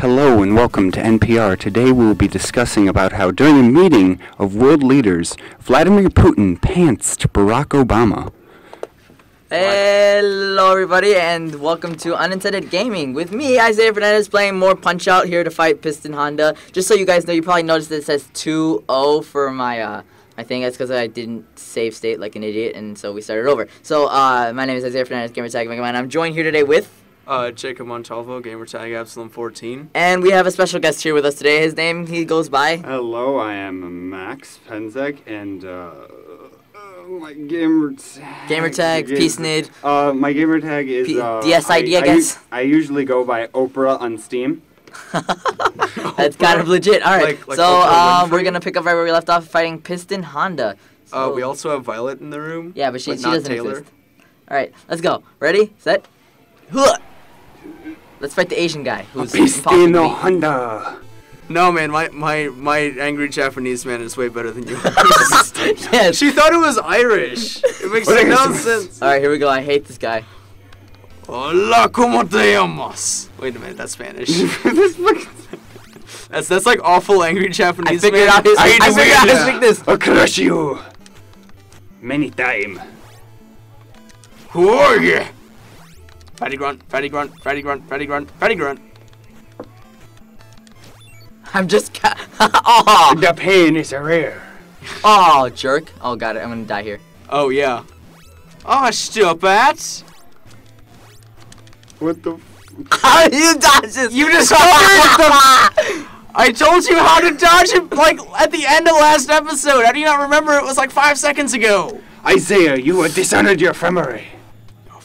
Hello and welcome to NPR. Today we will be discussing about how during a meeting of world leaders, Vladimir Putin pantsed Barack Obama. Hello, everybody, and welcome to Unintended Gaming with me, Isaiah Fernandez, playing more Punch Out here to fight Piston Honda. Just so you guys know, you probably noticed that it says 2-0 for my uh, my thing. That's because I didn't save state like an idiot, and so we started over. So, uh, my name is Isaiah Fernandez, gamertag Mega Man. I'm joined here today with, Uh, Jacob Montalvo, gamertag Absalom 14. and we have a special guest here with us today. His name, he goes by. Hello, I am Max Penzek and uh, my gamer tag. Gamertag, Peace Nid. Uh, my gamer tag is P- uh, DSID, I guess? I, usually go by Oprah on Steam. That's kind of legit. All right, Like- like so um, we're gonna pick up right where we left off, fighting Piston Honda. Uh, So- we also have Violet in the room. Yeah, but she, but she not doesn't Taylor. exist. All right, let's go. Ready, set, huh. Let's fight the Asian guy who's impossible Piston to. Honda. No, man, my, my, my angry Japanese man is way better than you. yes. she thought it was Irish. It makes no sense. All right, here we go. I hate this guy. Hola, ¿cómo te llamas? Wait a minute, that's Spanish. This fucking- that's that's like awful angry Japanese I figured man. out his. I I, do figured out his weakness. I'll crush you. Many time. Who are you? Fatty grunt, fatty grunt, fatty grunt, fatty grunt, fatty grunt. I'm just. Ca- oh, The pain is a rare. oh, jerk. Oh, got it. I'm gonna die here. Oh yeah. Oh, stupid. What the? How do you dodge this? You just I told you how to dodge it like at the end of last episode. How do you not remember? It was like five seconds ago. Isaiah, you have dishonored your family. Your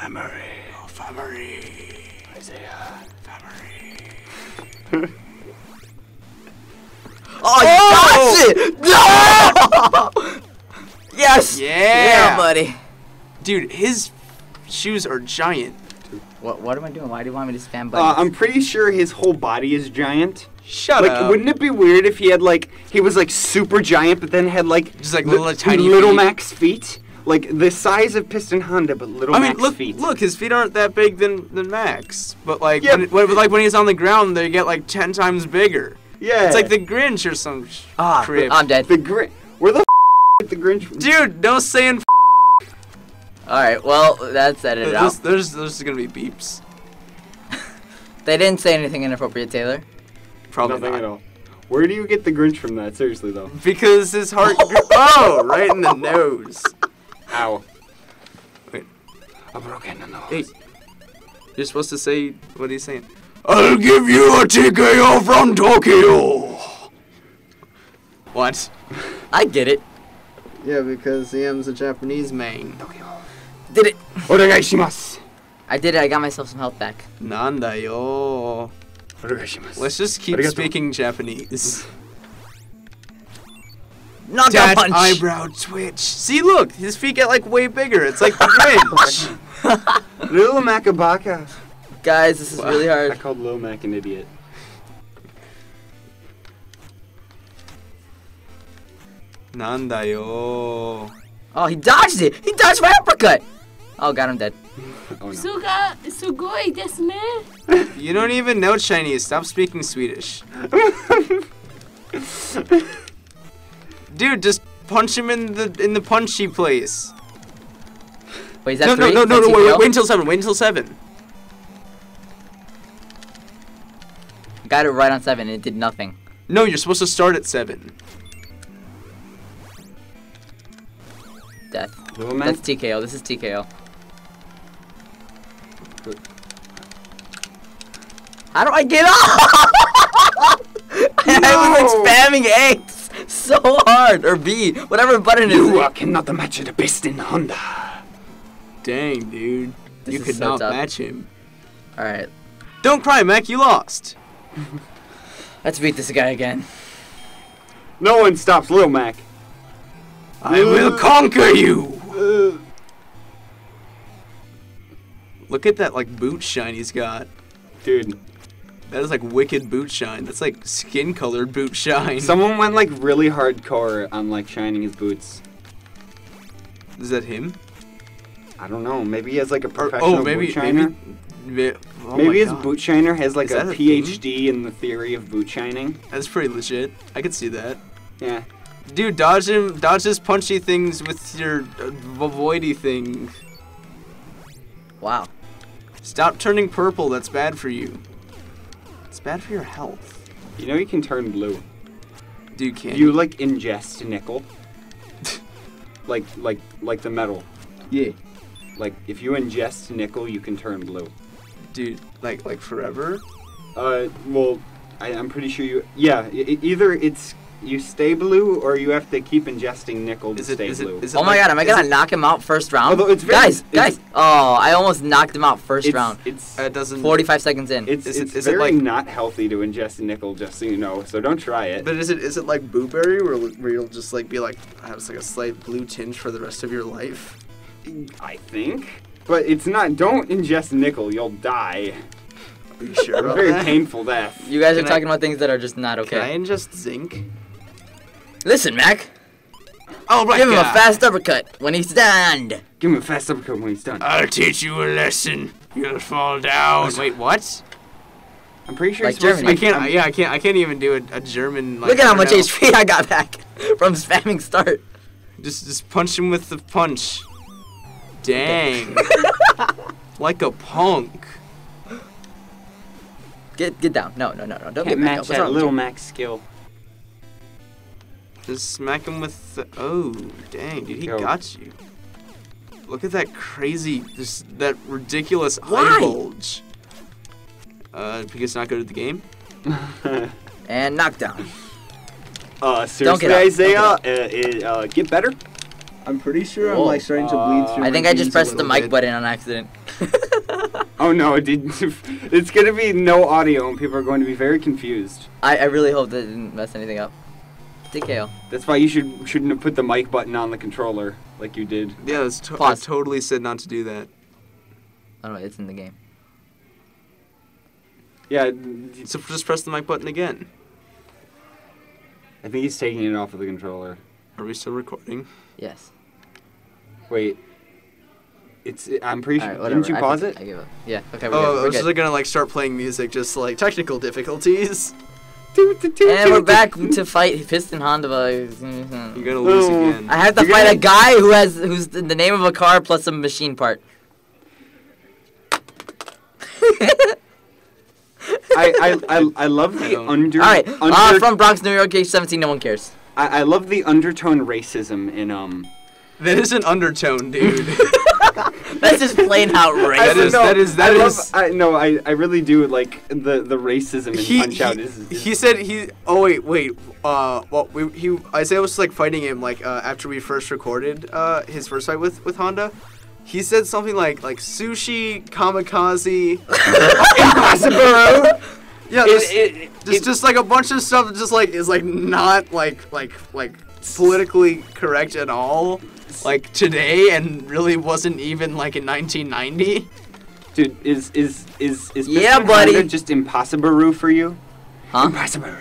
family. Your family. Your family. Isaiah. Family. Oh, you dodged it! No! yes. Yeah. buddy. Dude, his shoes are giant. What? What am I doing? Why do you want me to spam Uh. I'm pretty sure his whole body is giant. Shut like, up. wouldn't it be weird if he had like he was like super giant, but then had like Just, like, li- little tiny little feet. Max feet, like the size of Piston Honda, but little I mean, Max look, feet. look, his feet aren't that big than, than Max, but like, Yeah. when, when, like when he's on the ground, they get like ten times bigger. Yeah. It's like the Grinch or some sh- ah, crap. I'm dead. the Grinch. Where the f- the Grinch? from? Dude, no saying. F- All right. Well, that's edited out. there's, there's, there's gonna be beeps. They didn't say anything inappropriate, Taylor. Probably Nothing not. at all. Where do you get the Grinch from that? Seriously though. Because his heart. gr- oh, right in the nose. Ow. Wait. A broken nose. Hey, you're supposed to say what he's saying. I'll give you a TKO from Tokyo. What? I get it. Yeah, because Sam's a Japanese man. Did it. Onegaishimasu. I did it. I got myself some health back. Nanda yo. Onegaishimasu. Let's just keep Arigato. speaking Japanese. Not that punch. eyebrow twitch. See, look, his feet get like way bigger. It's like the Lil Macabaca. Guys, this is really hard. I called Lil Mac an idiot. Nanda yo. Oh, he dodged it. He dodged my uppercut. Oh, got him dead. Oh, Suga, sugoi desu? You don't even know Chinese. Stop speaking Swedish. Dude, just punch him in the in the punchy place. Wait, is that No, no, three? no, no, That's no, wait, TKO? wait, wait until seven. Wait until seven. Got it right on seven. and It did nothing. No, you're supposed to start at seven. Death. Little Mac. That's TKO. This is TKO. How do I get off? I was like spamming X so hard, or B, whatever button it is. You cannot match the Piston Honda. Dang, dude. This you could so not tough. match him. All right, Don't cry, Mac. You lost. let's beat this guy again. No one stops Lil Mac. I will conquer you. Look at that like boot shine he's got. Dude, That is like wicked boot shine. That's like skin colored boot shine. someone went like really hardcore on like shining his boots. is that him? I don't know. Maybe he has like a Or, professional oh, maybe boot shiner. maybe. may- Oh Maybe my his God. boot shiner has like Is a, that a thing? PhD in the theory of boot shining. That's pretty legit. I could see that. Yeah. Dude, dodge him, dodge his punchy things with your uh, avoidy thing. Wow. Stop turning purple. That's bad for you. It's bad for your health. You know you can turn blue. Dude, can't You like ingest nickel. like like like the metal. Yeah. Like if you ingest nickel, you can turn blue. Dude, like like forever. Uh, well, I, I'm pretty sure you. Yeah, either it's you stay blue or you have to keep ingesting nickel to Is it? stay Is it? blue. Is it? Oh my like- god, am I gonna it- knock him out first round? Although it's very- guys, it's- guys. Oh, I almost knocked him out first it's, round. It's Uh, it doesn't. 45 seconds in. it's, Is it- it's is it very like- not healthy to ingest nickel, just so you know. So don't try it. But is it is it like blueberry where where you'll just like be like have like a slight blue tinge for the rest of your life? I think. But it's not. Don't ingest nickel. You'll die. Are you sure A about very that? painful death. you guys are Can I- talking about things that are just not okay. Can I okay. ingest zinc? Listen, Mac. Oh my Give him a fast uppercut when he's stunned. Give him a fast uppercut when he's done. I'll teach you a lesson. You'll fall down. Wait, what? I'm pretty sure Like it's supposed I to be. can't. yeah, I can't. I can't even do a, a German. Like, Look at how much HP I got back from spamming start. Just just punch him with the punch. Dang. like a punk. Get get down. No, no, no, no. Don't Can't get back match up. That little you? max skill. Just smack him with the. Oh, dang, dude, he Yo. got you. Look at that crazy, just that ridiculous Why? eye bulge. Uh, because not good at the game. And knockdown. Uh, seriously, get don't Isaiah, uh, get uh, uh, get better. I'm pretty sure Whoa. I'm like starting to bleed through. I think I just pressed the mic bit. button on accident. Oh no, it didn't. it's gonna be no audio, and people are going to be very confused. I, I really hope that didn't mess anything up. TKO. That's why you should shouldn't have put the mic button on the controller like you did. Yeah, that's to- I Pause. totally said not to do that. Oh no, it's in the game. Yeah, So just press the mic button again. I think he's taking it off of the controller. Are we still recording? Yes. Wait, it's. I'm pretty All sure. right, whatever. didn't you I pause think- it? I give up. Yeah. Okay. We're Oh, good. I We're was good. just gonna like start playing music, just like technical difficulties. And we're back to fight Piston Honda. You're gonna lose Oh. again. I have to You're fight gonna- a guy who has who's the the name of a car plus a machine part. I, I, I, I love the don't- under. All right. under Uh, from Bronx, New York, age 17. No one cares. I, I love the undertone racism in um. That is an undertone, dude. That's just plain outrageous. That is- that is- that I love- I no, I, I really do like the the racism in he, Punch Out. he, Is, is he said he. Oh wait, wait. Uh, well, we, he Isaiah was like fighting him like uh, after we first recorded uh his first fight with with Honda. He said something like like sushi kamikaze. impossible. Yeah, It- just, it- just it- just like a bunch of stuff that just like is like not like like like politically correct at all. Like today, and really wasn't even like in 1990. Dude, is is is is Yeah, Mr. buddy. Honda just impossible for you? Huh? Impossible.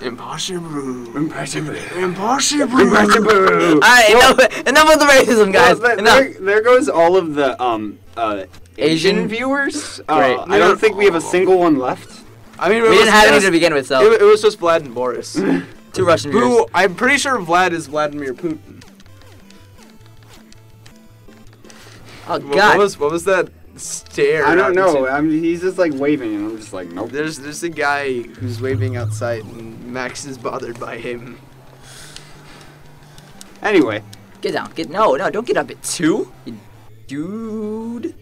Impossible. Impossible. Impossible. Impossible. All right. enough, enough with the racism, guys. Well, there, there goes all of the um uh Asian, Asian? viewers. Uh, Great. I don't think we have a single one left. I mean, We didn't have any to begin with, so It, it was just Vlad and Boris. two Russian viewers. Who I'm pretty sure Vlad is Vladimir Putin. Oh What, God. what was what was that stare? I out don't know. into- I mean, he's just like waving, and I'm just like, nope. There's there's a guy who's waving outside, and Max is bothered by him. Anyway, Get down. Get no, no. Don't get up at two, you dude.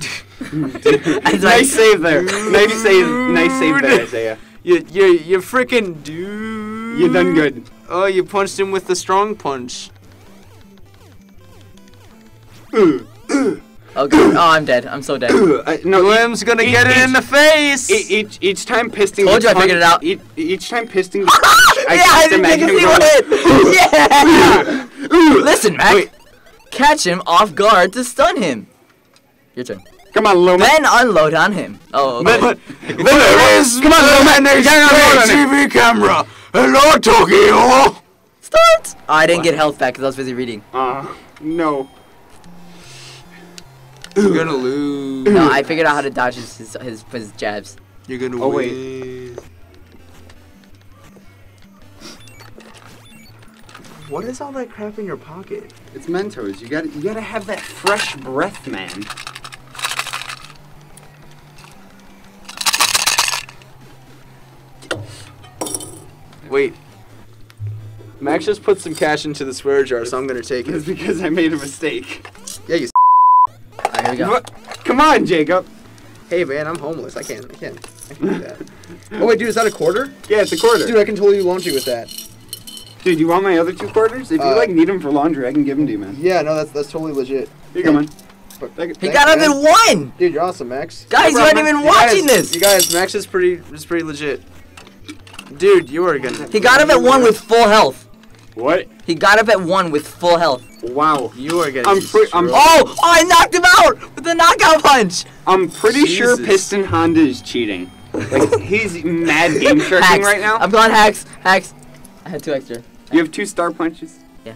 That's nice save there. nice save. Nice save there, Isaiah. You you you freaking dude. You done good. Oh, you punched him with the strong punch. Oh God. Oh, I'm dead. I'm so dead. Uh, no, e- Glim's gonna each- get it in the face. e- each each time pisting. Told the you I figured it out. Each, each time pisting. yeah, I didn't think imagine he him would. going, Yeah. Listen, Mac. Wait. Catch him off guard to stun him. Your turn. Come on, Loma. Then unload on him. Oh, okay. But there is Come on, little man. there's Get on it. TV camera. Hello, Tokyo. Start. Oh, I didn't get health back because I was busy reading. Uh, no. You're gonna lose. No, I figured out how to dodge his his, his, his jabs. You're gonna Oh, win. wait. What is all that crap in your pocket? It's Mentos. You gotta you got to have that fresh breath, man. Wait. Max just put some cash into the swear jar, so I'm gonna take It's it. because I made a mistake. Yeah, you. s- Alright, here we go. Come on, Jacob. Hey man, I'm homeless. I can't. I can't. I can do that. oh wait, dude, is that a quarter? Yeah, it's a quarter. Dude, I can totally launch you with that. Dude, you want my other two quarters? If you Uh, like need them for laundry, I can give them to you, man. Yeah, no, that's that's totally legit. Here you go, man. But- He thanks, got up man. and won! Dude, you're awesome, Max. Guys, you bro, aren't even You watching guys- this! You guys, Max is pretty is pretty legit. Dude, you are gonna. He got up at one with full health. What? He got up at one with full health. Wow. You are getting. I'm pre- I'm- destroyed. Oh! Oh, I knocked him out with the knockout punch! I'm pretty sure Piston Honda is cheating. Like he's mad game sharking Hacks. right now. I'm going hacks. Hacks. I had two extra. you have two star punches. Yeah!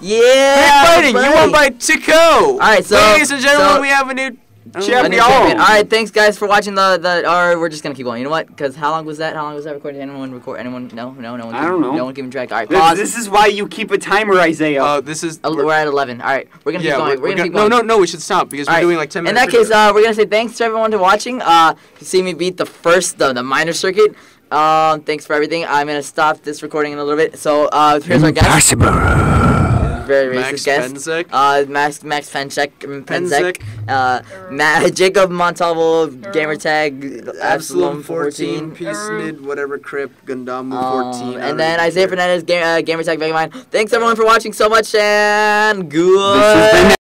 Yeah fighting. You won by Tico. Alright, so- ladies and gentlemen, so- we have a new. A new Champion. champion. All right, thanks guys for watching the the. Or we're just gonna keep going. You know what? Because how long was that? How long was that recording? Anyone record? Anyone? No, no, no one. I don't know. No one keeping track. All right, pause. this is why you keep a timer, Isaiah. Uh, this is. Uh, we're at 11. All right, we're gonna yeah, keep going. we're, We're, we're gonna, gonna, keep going. no, no, no. We should stop because we're All right. doing like ten minutes. In that case, uh, we're gonna say thanks to everyone to watching. Uh, you see me beat the first, the, the minor circuit. Um, thanks for everything. I'm gonna stop this recording in a little bit. So, uh, here's our guest. Very Max racist guest. Penzek. Uh, Max Max Fenchek, Penzek. Penzek. Uh, Ma- Jacob Montalvo, gamertag Absalom Absalom 14, 14. Peace Nid, whatever, Crip, Gundamu Um, 14. I and then Isaiah care. Fernandez, ga- uh, gamertag Megamind. Thanks everyone for watching so much and This has been good.